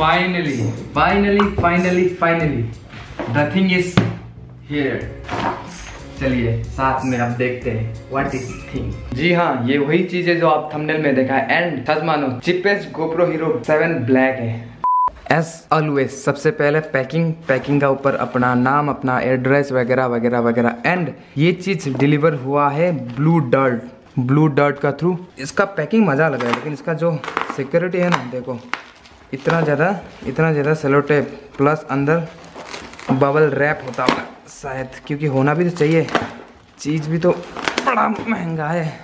Finally finally finally finally the thing is here चलिए, साथ में अब देखते हैं व्हाट इज़ थिंग जी हाँ ये वही चीज़ है जो आप थंबनेल में देखा है। एंड सच मानो चिपेस्ट गोप्रो हीरो 7 ब्लैक है। एस ऑलवेज सबसे पहले पैकिंग पैकिंग का ऊपर अपना नाम, अपना एड्रेस वगैरह वगैरह वगैरह। एंड ये चीज़ डिलीवर हुआ है ब्लू डर्ट ब्लू डर्ट का थ्रू इसका पैकिंग मज़ा लगा है, लेकिन इसका जो सिक्योरिटी है ना, देखो। इतना ज़्यादा इतना ज़्यादा सेलो टेप प्लस अंदर बबल रैप होता होगा, शायद, क्योंकि होना भी तो चाहिए। चीज़ भी तो बड़ा महँगा है।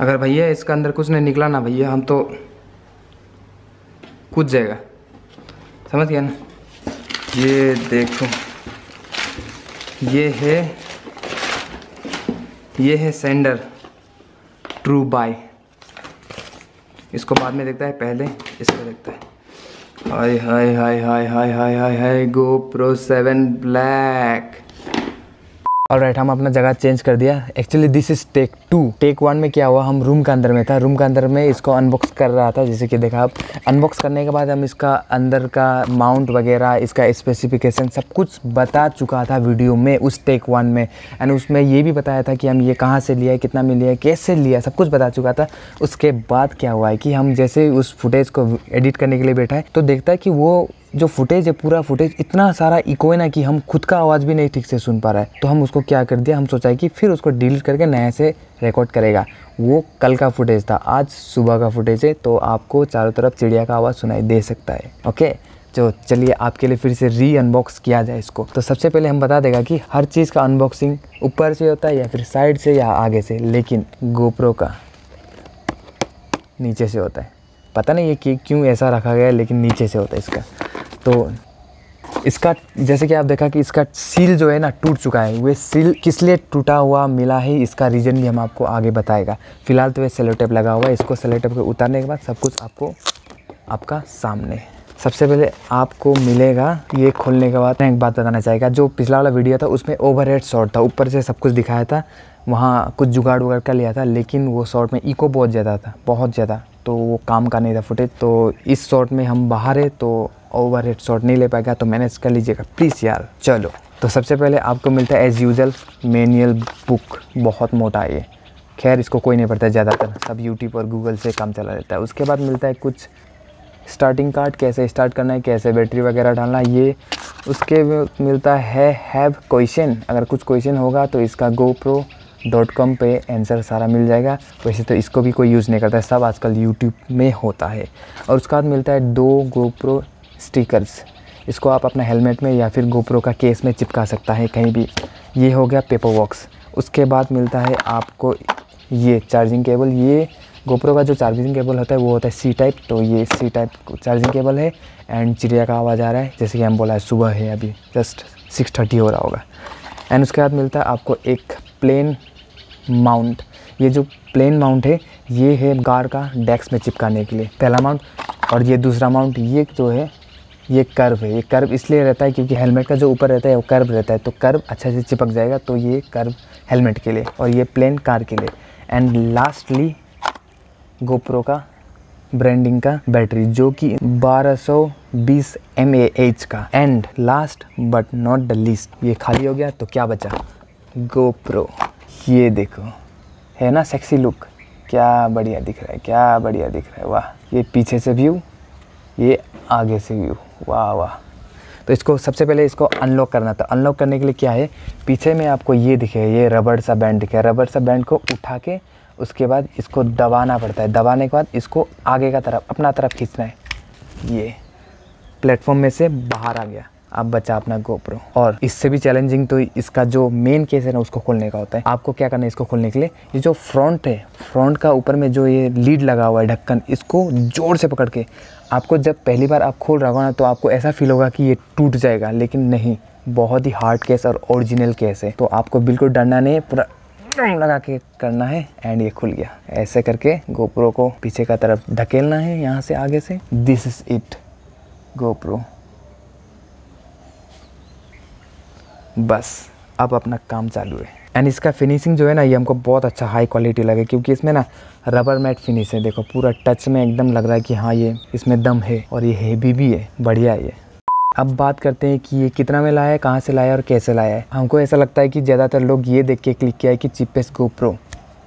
अगर भैया इसका अंदर कुछ नहीं निकला ना भैया, हम तो कूद जाएगा। समझ गया ना? ये देखो, ये है ये है सेंडर ट्रू बाय इसको बाद में देखता है, पहले इसको देखता है। Hi hi hi hi hi hi hi hi GoPro seven black. और राइट हम अपना जगह चेंज कर दिया। Actually this is take two take one में क्या हुआ? हम रूम के अंदर में था। रूम के अंदर में इसको अनबॉक्स कर रहा था, जैसे कि देखा आप। अनबॉक्स करने के बाद हम इसका अंदर का माउंट वगैरह, इसका स्पेसिफिकेशन सब कुछ बता चुका था वीडियो में, उस टेक वन में। एंड उसमें ये भी बताया था कि हम ये कहाँ से लिया कितना में लिया कैसे लिया सब कुछ बता चुका था। उसके बाद क्या हुआ है कि हम जैसे उस फुटेज को एडिट करने के लिए बैठा है तो देखता है कि वो जो फुटेज है, पूरा फुटेज इतना सारा इको है ना कि हम खुद का आवाज़ भी नहीं ठीक से सुन पा रहा है। तो हम उसको क्या कर दिया? हम सोचा कि फिर उसको डिलीट करके नए से रिकॉर्ड करेगा। वो कल का फुटेज था, आज सुबह का फुटेज है तो आपको चारों तरफ़ चिड़िया का आवाज़ सुनाई दे सकता है ओके तो चलिए, आपके लिए फिर से री अनबॉक्स किया जाए इसको। तो सबसे पहले हम बता देगा कि हर चीज़ का अनबॉक्सिंग ऊपर से होता है या फिर साइड से या आगे से, लेकिन गोप्रो का नीचे से होता है। पता नहीं ये क्यों ऐसा रखा गया है, लेकिन नीचे से होता है इसका। तो इसका, जैसे कि आप देखा कि इसका सील जो है ना, टूट चुका है। वह सील किस लिए टूटा हुआ मिला है, इसका रीज़न भी हम आपको आगे बताएगा। फ़िलहाल तो ये सेलो टेप लगा हुआ है। इसको सेलो टेप को उतारने के बाद सब कुछ आपको, आपका सामने। सबसे पहले आपको मिलेगा ये खोलने के बाद। मैं एक बात बताना चाहेगा, जो पिछला वाला वीडियो था, उसमें ओवर हेड शॉर्ट था। ऊपर से सब कुछ दिखाया था। वहाँ कुछ जुगाड़ उगाड़ कर लिया था, लेकिन वो शॉर्ट में इको बहुत ज़्यादा था, बहुत ज़्यादा। तो वो काम का नहीं था फुटेज तो इस शॉर्ट में हम बाहर है तो ओवर हेड शॉट नहीं ले पाएगा तो मैनेज कर लीजिएगा। प्लीज़ यार, चलो। तो सबसे पहले आपको मिलता है एज़ यूजल मैनुअल बुक बहुत मोटा है ये। खैर, इसको कोई नहीं पढ़ता ज़्यादातर, सब यूट्यूब और गूगल से काम चला रहता है। उसके बाद मिलता है कुछ स्टार्टिंग कार्ड कैसे स्टार्ट करना है, कैसे बैटरी वगैरह डालना है, ये। उसके मिलता है हैव क्वेश्चन अगर कुछ क्वेश्चन होगा तो इसका गो प्रो डॉट कॉम पर आंसर सारा मिल जाएगा। वैसे तो इसको भी कोई यूज़ नहीं करता है, सब आजकल यूट्यूब में होता है। और उसके बाद मिलता है दो गोप्रो स्टिकर्स इसको आप अपना हेलमेट में या फिर गोप्रो का केस में चिपका सकता है कहीं भी। ये हो गया पेपर बॉक्स उसके बाद मिलता है आपको ये चार्जिंग केबल ये गोप्रो का जो चार्जिंग केबल होता है, वो होता है सी टाइप तो ये सी टाइप चार्जिंग केबल है एंड चिड़िया का आवाज़ आ रहा है। जैसे कि हम बोला है, सुबह है अभी जस्ट सिक्स थर्टी हो रहा होगा। एंड उसके बाद मिलता है आपको एक प्लेन माउंट। ये जो प्लेन माउंट है, ये है कार का डेस्क में चिपकाने के लिए। पहला माउंट और ये दूसरा माउंट, ये जो है, ये कर्व है। ये कर्व इसलिए रहता है क्योंकि हेलमेट का जो ऊपर रहता है, वो कर्व रहता है। तो कर्व अच्छा से चिपक जाएगा तो ये कर्व हेलमेट के लिए और ये प्लेन कार के लिए। एंड लास्टली गोप्रो का ब्रांडिंग का बैटरी जो कि 1220 एच का। And last but not the least ये खाली हो गया तो क्या बचा? गोप्रो ये देखो। है ना सेक्सी लुक क्या बढ़िया दिख रहा है, क्या बढ़िया दिख रहा है। वाह, ये पीछे से व्यू ये आगे से व्यू वाह वाह। तो इसको सबसे पहले इसको अनलॉक करना था। अनलॉक करने के लिए क्या है? पीछे में आपको ये दिखे ये रबड़ सा बैंड दिखे रबड़ सा बैंड को उठा के उसके बाद इसको दबाना पड़ता है। दबाने के बाद इसको आगे का तरफ़, अपना तरफ़ खींचना है। ये प्लेटफॉर्म में से बाहर आ गया। अब बचा अपना गोप्रो और इससे भी चैलेंजिंग तो इसका जो मेन केस है ना, उसको खोलने का होता है। आपको क्या करना है इसको खोलने के लिए? ये जो फ्रंट है फ्रंट का ऊपर में जो ये लीड लगा हुआ है ढक्कन, इसको ज़ोर से पकड़ के आपको जब पहली बार आप खोल रहा होगा ना तो आपको ऐसा फील होगा कि ये टूट जाएगा, लेकिन नहीं, बहुत ही हार्ड केस और ओरिजिनल केस है। तो आपको बिल्कुल डरना नहीं, पूरा लगा के करना है एंड ये खुल गया। ऐसे करके गोप्रो को पीछे का तरफ़ ढकेलना है, यहाँ से आगे से। दिस इज़ इट गोप्रो बस, अब अपना काम चालू है। एंड इसका फिनिशिंग जो है ना, ये हमको बहुत अच्छा हाई क्वालिटी लगे, क्योंकि इसमें ना रबर मैट फिनिश है। देखो, पूरा टच में एकदम लग रहा है कि हाँ ये इसमें दम है और ये हेवी भी है, बढ़िया ये। अब बात करते हैं कि ये कितना में लाया है, कहाँ से लाया है और कैसे लाया है। हमको ऐसा लगता है कि ज़्यादातर लोग ये देख के क्लिक किया है कि चिपेस्ट गोप्रो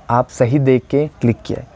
आप सही देख के क्लिक किया है।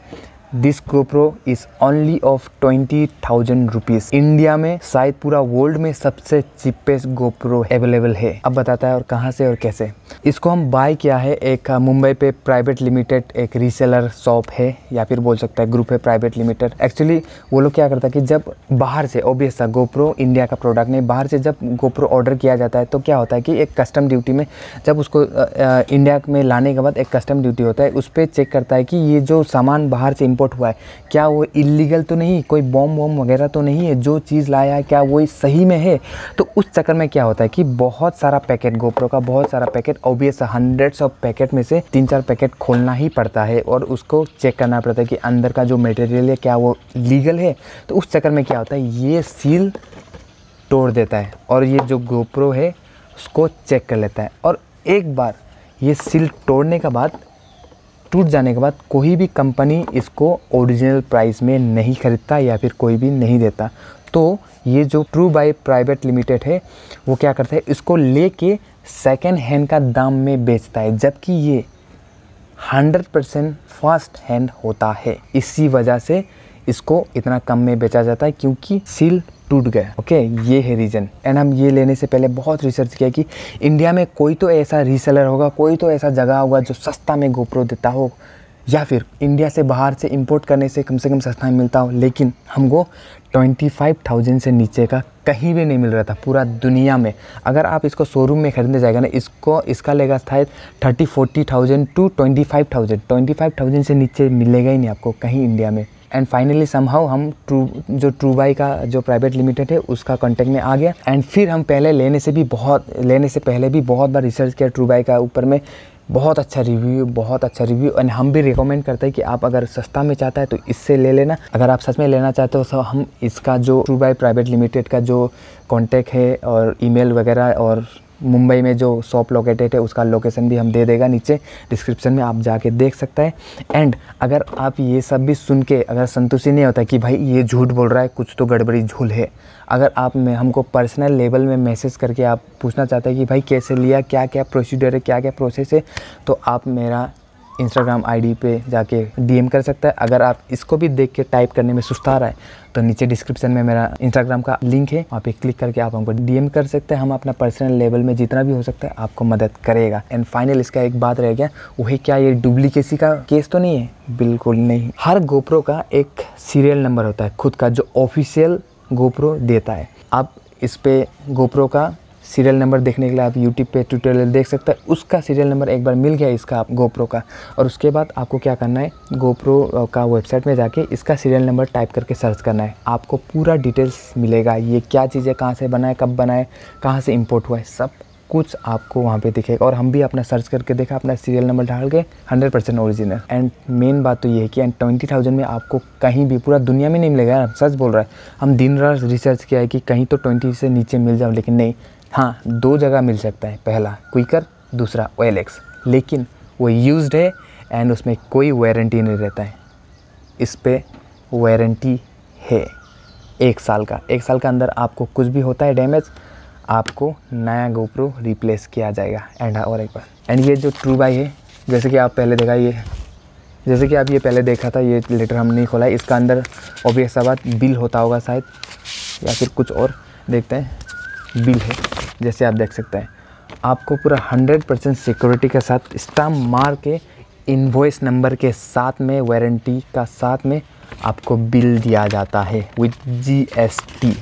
This GoPro is only of twenty thousand rupees India में, शायद पूरा वर्ल्ड में सबसे चीपेस्ट GoPro अवेलेबल है। अब बताता है और कहाँ से और कैसे। इसको हम बाय किया है एक मुंबई पे प्राइवेट लिमिटेड एक रीसेलर शॉप है, या फिर बोल सकता है ग्रुप है प्राइवेट लिमिटेड एक्चुअली वो लोग क्या करता है कि जब बाहर से ऑब्वियस था गोप्रो इंडिया का प्रोडक्ट नहीं, बाहर से जब गोप्रो ऑर्डर किया जाता है तो क्या होता है कि एक कस्टम ड्यूटी में जब उसको इंडिया में लाने के बाद एक कस्टम ड्यूटी होता है, उस पर चेक करता है कि ये जो सामान बाहर से इम्पोर्ट इम्पोर्ट हुआ है। क्या वो इलीगल तो नहीं? कोई बॉम वॉम वगैरह तो नहीं है? जो चीज़ लाया है, क्या वो सही में है? तो उस चक्कर में क्या होता है कि बहुत सारा पैकेट गोप्रो का बहुत सारा packet obvious hundreds of packet में से तीन चार पैकेट खोलना ही पड़ता है और उसको चेक करना पड़ता है कि अंदर का जो मटेरियल है, क्या वो लीगल है? तो उस चक्कर में क्या होता है, ये सील तोड़ देता है और ये जो गोप्रो है, उसको चेक कर लेता है। और एक बार ये सील तोड़ने के बाद टूट जाने के बाद कोई भी कंपनी इसको ओरिजिनल प्राइस में नहीं खरीदता या फिर कोई भी नहीं देता। तो ये जो ट्रू बाई प्राइवेट लिमिटेड है, वो क्या करता है? इसको लेके सेकेंड हैंड का दाम में बेचता है, जबकि ये हंड्रेड परसेंट फ़र्स्ट हैंड होता है। इसी वजह से इसको इतना कम में बेचा जाता है, क्योंकि सील टूट गया। ओके ये है रीज़न एंड हम ये लेने से पहले बहुत रिसर्च किया कि इंडिया में कोई तो ऐसा रीसेलर होगा, कोई तो ऐसा जगह होगा जो सस्ता में गोप्रो देता हो, या फिर इंडिया से बाहर से इंपोर्ट करने से कम से कम सस्ता में मिलता हो, लेकिन हमको ट्वेंटी फाइव थाउज़ेंड से नीचे का कहीं भी नहीं मिल रहा था, पूरा दुनिया में। अगर आप इसको शोरूम में खरीदने जाएगा ना, इसको, इसका लेगा शायद thirty forty thousand to twenty five thousand twenty five thousand से नीचे मिलेगा ही नहीं आपको कहीं इंडिया में। एंड फाइनली समहाउ हम ट्रू जो ट्रू बाई का, जो प्राइवेट लिमिटेड है, उसका कॉन्टेक्ट में आ गया। एंड फिर हम पहले लेने से भी बहुत, लेने से पहले भी बहुत बार रिसर्च किया ट्रू बाई का ऊपर में। बहुत अच्छा रिव्यू बहुत अच्छा रिव्यू एंड हम भी रिकमेंड करते हैं कि आप अगर सस्ता में चाहता है तो इससे ले लेना। अगर आप सच में लेना चाहते हो तो हम इसका जो ट्रू बाई प्राइवेट लिमिटेड का जो कॉन्टैक्ट है और ईमेल वगैरह और मुंबई में जो शॉप लोकेटेड है, उसका लोकेशन भी हम दे देगा नीचे डिस्क्रिप्शन में, आप जाके देख सकते हैं। एंड अगर आप ये सब भी सुन के अगर संतुष्टि नहीं होता कि भाई ये झूठ बोल रहा है, कुछ तो गड़बड़ी झूल है। अगर आप में, हमको पर्सनल लेवल में मैसेज करके आप पूछना चाहते हैं कि भाई कैसे लिया क्या क्या प्रोसीडर है क्या क्या प्रोसेस है तो आप मेरा इंस्टाग्राम आईडी पे जाके डीएम कर सकता है। अगर आप इसको भी देख के टाइप करने में सुस्ता रहा है तो नीचे डिस्क्रिप्शन में मेरा इंस्टाग्राम का लिंक है। वहाँ पे क्लिक करके आप हमको डीएम कर सकते हैं। हम अपना पर्सनल लेवल में जितना भी हो सकता है, आपको मदद करेगा। एंड फाइनल इसका एक बात रह गया, वही क्या ये डुप्लीकेसी का केस तो नहीं है? बिल्कुल नहीं। हर गोप्रो का एक सीरियल नंबर होता है, खुद का, जो ऑफिशियल गोप्रो देता है। आप इस पर गोप्रो का सीरियल नंबर देखने के लिए आप यूट्यूब पे ट्यूटोरियल देख सकते हैं। उसका सीरियल नंबर एक बार मिल गया इसका आप गोप्रो का। और उसके बाद आपको क्या करना है? गोप्रो का वेबसाइट में जाके इसका सीरियल नंबर टाइप करके सर्च करना है। आपको पूरा डिटेल्स मिलेगा। ये क्या चीज़ कहाँ से बनाए कब बनाए कहाँ से इम्पोर्ट हुआ है? सब कुछ आपको वहाँ पे दिखेगा। और हम भी अपना सर्च करके देखा, अपना सीरियल नंबर डाल के hundred percent original and main बात तो ये है कि एंड ट्वेंटी थाउज़ेंड में आपको कहीं भी पूरा दुनिया में नहीं मिलेगा। यार सच बोल रहा है। हम दिन रात रिसर्च किया है कि कहीं तो ट्वेंटी से नीचे मिल जाओ, लेकिन नहीं। हाँ दो जगह मिल सकता है। पहला, क्विकर, दूसरा ओएल लेकिन वो यूज्ड है एंड उसमें कोई वारंटी नहीं रहता है। इस पर वारंटी है एक साल का। एक साल का अंदर आपको कुछ भी होता है डैमेज, आपको नया गोप्रो रिप्लेस किया जाएगा। एंड और एक बार एंड ये जो ट्रू बाई है, जैसे कि आप पहले देखा ये, जैसे कि आप ये पहले देखा था, ये लेटर हम नहीं खोला। इसका अंदर ऑब्वियस बात, बिल होता होगा शायद, या फिर कुछ और देखते हैं। बिल है। जैसे आप देख सकते हैं। आपको पूरा हंड्रेड परसेंट सिक्योरिटी के साथ स्टाम्प मार के इन्वॉइस नंबर के साथ में वारंटी का साथ में आपको बिल दिया जाता है विथ जीएसटी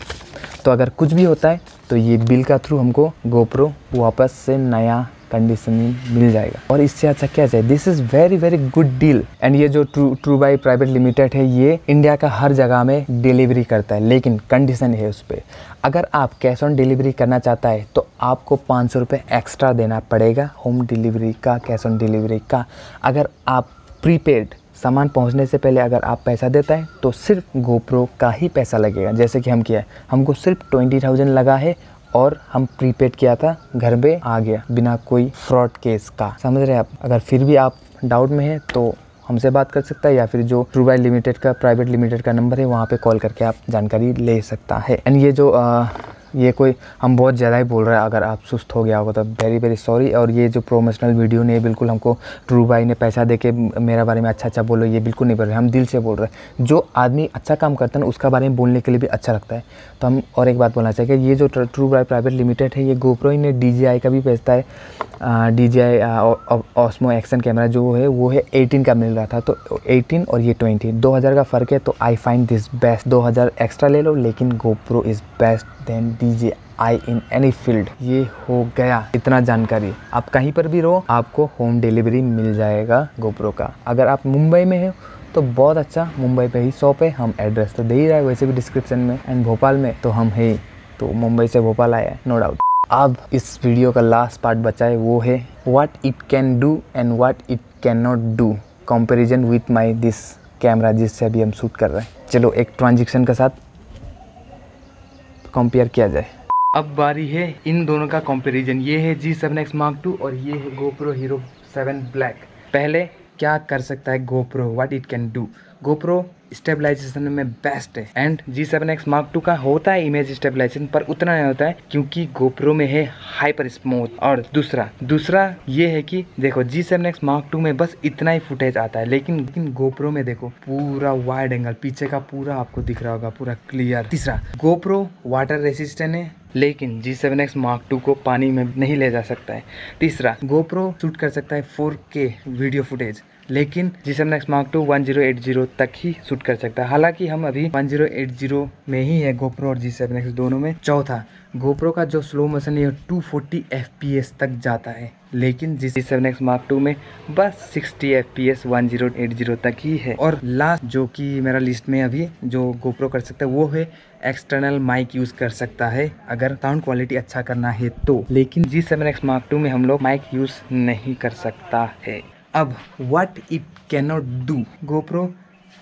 तो अगर कुछ भी होता है तो ये बिल का थ्रू हमको गोप्रो वापस से नया कंडीशन में मिल जाएगा। और इससे अच्छा क्या चाहिए? This is very very good deal and ये जो true true buy private limited है, ये इंडिया का हर जगह में डिलीवरी करता है, लेकिन कंडीशन है उस पर अगर आप कैश ऑन डिलीवरी करना चाहता है तो आपको पाँच सौ रुपये एक्स्ट्रा देना पड़ेगा होम डिलीवरी का कैश ऑन डिलीवरी का। अगर आप प्रीपेड सामान पहुँचने से पहले अगर आप पैसा देता है तो सिर्फ़ गोप्रो का ही पैसा लगेगा। जैसे कि हम किया है, हमको सिर्फ़ ट्वेंटी थाउज़ेंड लगा है और हम प्रीपेड किया था घर पे आ गया बिना कोई फ्रॉड केस का। समझ रहे हैं आप? अगर फिर भी आप डाउट में हैं तो हमसे बात कर सकता है या फिर जो ट्रू बाई लिमिटेड का प्राइवेट लिमिटेड का नंबर है वहाँ पे कॉल करके आप जानकारी ले सकता है। एंड ये जो आ, ये कोई, हम बहुत ज़्यादा ही बोल रहे हैं, अगर आप सुस्त हो गया होगा तो वेरी वेरी सॉरी और ये जो प्रोमोशनल वीडियो नहीं बिल्कुल हमको ट्रू बाई ने पैसा दे के मेरे बारे में अच्छा अच्छा बोलो, ये बिल्कुल नहीं बोल रहे, हम दिल से बोल रहे हैं। जो आदमी अच्छा काम करता है ना, उसका बारे में बोलने के लिए भी अच्छा लगता है। तो हम और एक बात बोलना चाहिए ये जो ट्रू बाई प्राइवेट लिमिटेड है, ये गोप्रो ने डी का भी भेजता है। D G Osmo action camera जो है, वो है 18 का मिल रहा था तो 18 और ये 20 2000 का फ़र्क है तो I find this best 2000 extra ले लो, लेकिन GoPro is best then DJI in any field. ये हो गया। इतना जानकारी। आप कहीं पर भी रहो, आपको होम डिलीवरी मिल जाएगा गोप्रो का। अगर आप मुंबई में हो तो बहुत अच्छा। मुंबई पे ही शॉप है। हम एड्रेस तो दे ही रहे हैं, वैसे भी डिस्क्रिप्शन में। एंड भोपाल में तो हम है तो मुंबई से भोपाल आया नो डाउट अब इस वीडियो का लास्ट पार्ट बचा है, वो है what it can do and what it can not do comparison with my this camera जिससे अभी हम शूट कर रहे हैं। चलो, एक ट्रांजेक्शन के साथ कंपेयर किया जाए। अब बारी है इन दोनों का कंपैरिजन ये है G seven X mark two और ये है गोप्रो हीरो सेवन ब्लैक पहले क्या कर सकता है GoPro what it can do GoPro stabilisation में बेस्ट है. And G seven X mark two का होता है इमेज स्टेबलाइजेशन पर उतना नहीं होता है क्योंकि गोप्रो में है हाइपर स्मूथ और दूसरा दूसरा ये है कि देखो G seven X mark two में बस इतना ही फुटेज आता है, लेकिन लेकिन गोप्रो में देखो, पूरा वाइड एंगल पीछे का पूरा आपको दिख रहा होगा, पूरा क्लियर तीसरा गोप्रो वाटर रेसिस्टेंट है, लेकिन G seven X mark two को पानी में नहीं ले जा सकता है. तीसरा गोप्रो शूट कर सकता है फोर के वीडियो फुटेज लेकिन G seven X mark two one zero eight zero तक ही शूट कर सकता है। हालाँकि हम अभी वन ज़ीरो एट ज़ीरो में ही है गोप्रो और जी सेवन एक्स दोनों में। चौथा गोप्रो का जो स्लो मोशन है two forty F P S तक जाता है। लेकिन G seven X mark two में बस sixty F P S one zero eight zero तक ही है। और लास्ट जो कि मेरा लिस्ट में अभी जो गोप्रो कर सकता है, वो है एक्सटर्नल माइक यूज़ कर सकता है। अगर साउंड क्वालिटी अच्छा करना है तो। लेकिन G seven X mark two में हम लोग माइक यूज़ नहीं कर सकता है। अब what it can not do GoPro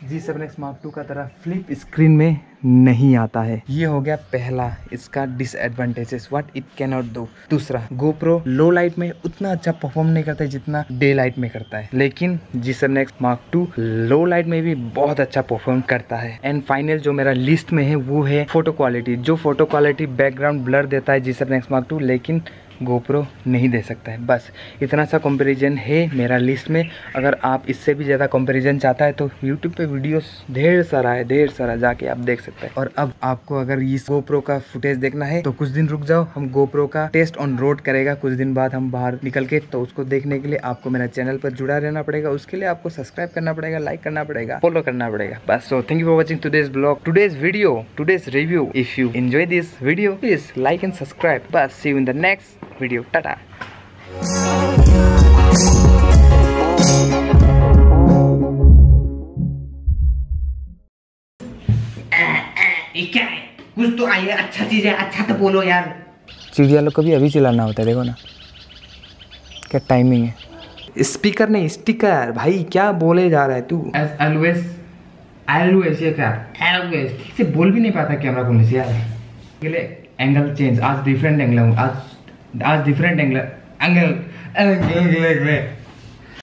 G seven X Mark two का तरह फ्लिप स्क्रीन में नहीं आता है। ये हो गया पहला इसका disadvantages what it can not do दूसरा गोप्रो लो लाइट में उतना अच्छा परफॉर्म नहीं करता है जितना डे लाइट में करता है। लेकिन G seven X Mark two low light में भी बहुत अच्छा परफॉर्म करता है। एंड फाइनल जो मेरा लिस्ट में है, वो है फ़ोटो क्वालिटी जो फ़ोटो क्वालिटी बैकग्राउंड ब्लर देता है G seven X Mark two लेकिन गोप्रो नहीं दे सकता है। बस, इतना सा कंपैरिजन है मेरा लिस्ट में। अगर आप इससे भी ज़्यादा कंपैरिजन चाहता है तो यूट्यूब पे वीडियोस ढेर सारा है, ढेर सारा जाके आप देख सकते हैं। और अब आपको अगर इस गोप्रो का फुटेज देखना है तो कुछ दिन रुक जाओ, हम गोप्रो का टेस्ट ऑन रोड करेगा। कुछ दिन बाद हम बाहर निकल के तो उसको देखने के लिए आपको मेरा चैनल पर जुड़ा रहना पड़ेगा। उसके लिए आपको सब्सक्राइब करना पड़ेगा लाइक करना पड़ेगा फॉलो करना पड़ेगा। बस so thank you for watching today's blog today's video today's review if you enjoy this video please like and subscribe बस see you in the next video tata क्या है? कुछ तो आइए अच्छा चीज़ है अच्छा तो बोलो यार। चिड़िया लोग को भी अभी चिल्लाना होता है देखो ना। क्या टाइमिंग है। स्पीकर नहीं स्टिकर भाई क्या बोले जा रहा है तू? ऑलवेज ऑलवेज ये क्या? ऑलवेज ठीक से बोल भी नहीं पाता कैमरा खोलने से यार एंगल चेंज आज डिफरेंट एंगल आज आज डिफरेंट एंगल एंगल एंगल में